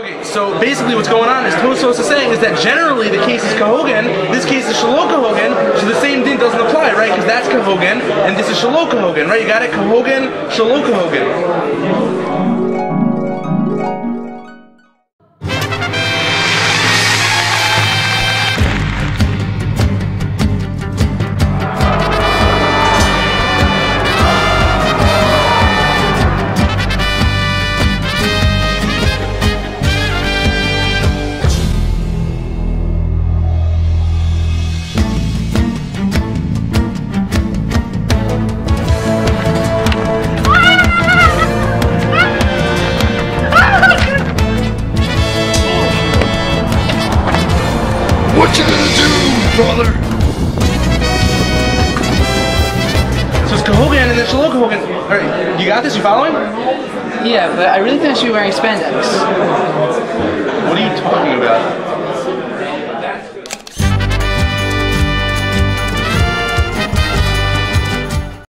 Okay, so basically what's going on is Tosfos is saying is that generally the case is K'Hogen, this case is Shelo K'Hogen, so the same thing doesn't apply, right? Because that's K'Hogen, and this is Shelo K'Hogen, right? You got it? K'Hogen, Shelo K'Hogen. What you gonna do, brother? So it's K'Hogen and then Shelo K'Hogen. Alright, you got this? You following? Yeah, but I really think I should be wearing spandex.